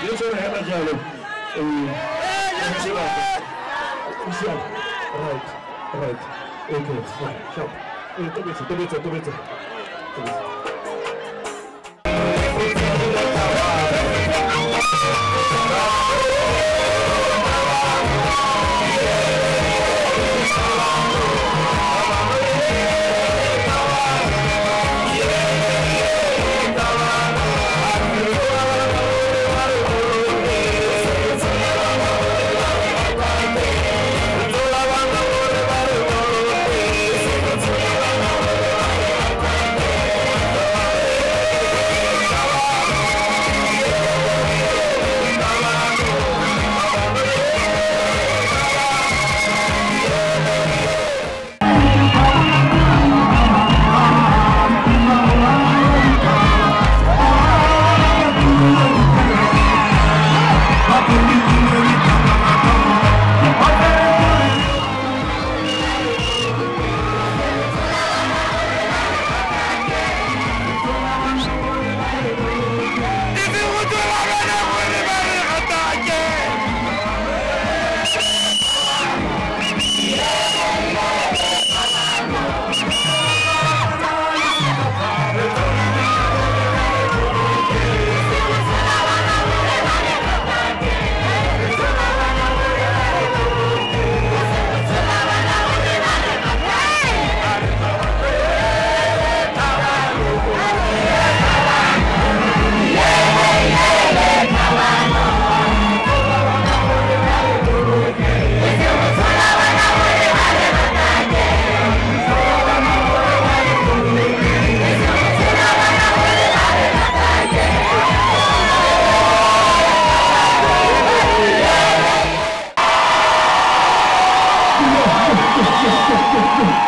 kìí right right okay fine sharp tóbi tó tóbi tó tóbi tó tóbi tó. ハハハハ